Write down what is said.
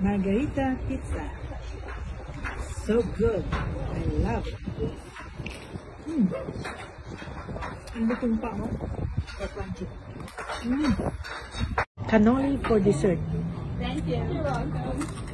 margarita pizza. So good. I love it. Mm. Ang lutong pa, Mm. Cannoli for dessert. Thank you. You're welcome.